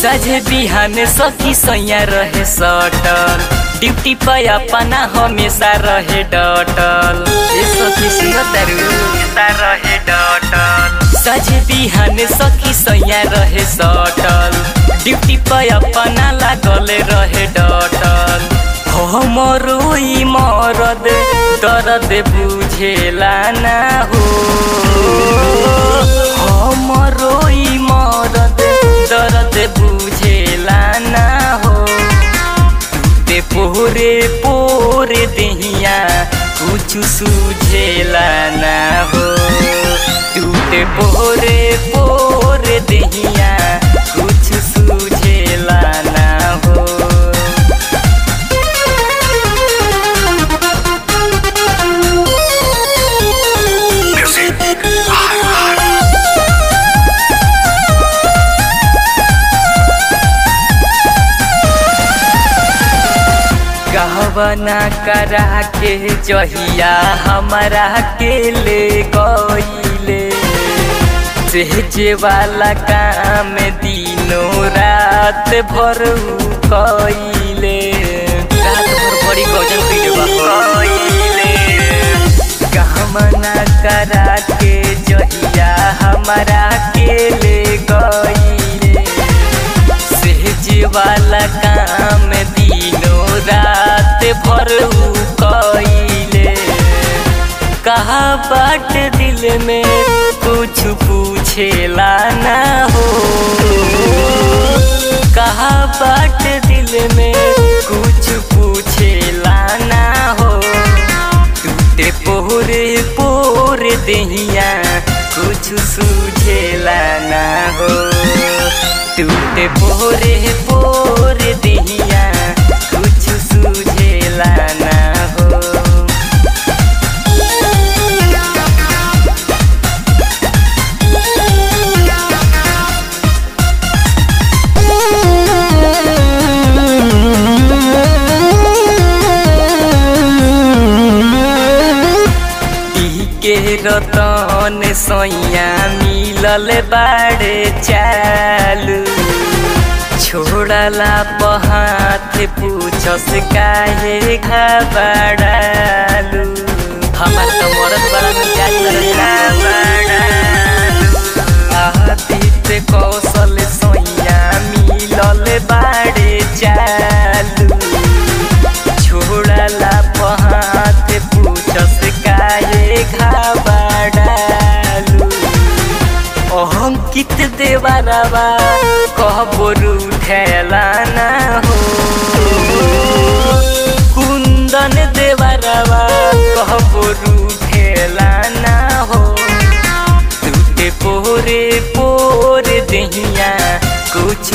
साझे बिहान सखी सैया रहे सटल। ड्युटी पया पना हमेसा रहे डटल। साझे बिहान सखी सैया रहे सटल। ड्युटी पया पना लागले रहे डटल। हमरोई मरद दरद बुझेला ना हो। पोरे पोरे दहिया कुछ सूझेला ना हो। टूटे पोरे कहवना करा के जहिया हमारा के ले गईले सेजे वाला काम दिनों रात भर कईले रात भर बड़ी कहमना करा के जहिया हमारा के ले गईले सेज वाला काम दिनों रात भर उ कईले। कहा बाट दिल में कुछ पूछेला ना हो। कहा बाट दिल में कुछ पूछेला ना हो। टूटे पोरे पोर देहिया कुछ सूझेला ना हो। टूटे पोरे पोर देहिया सैया मिलल बाड़े चालू। छोड़ला पहाथ पूछस काहे हमार तो बड़ा कौशल सैया मिलल बाड़े चाल। छोड़ला पहाथ पूछस धाबाडालू अहंकित देवारावा, कहबोर उठेला ना हो। कुंदन देवारावा, कहबोर उठेला ना हो। तू पोरे पोरे दहिया, कुछ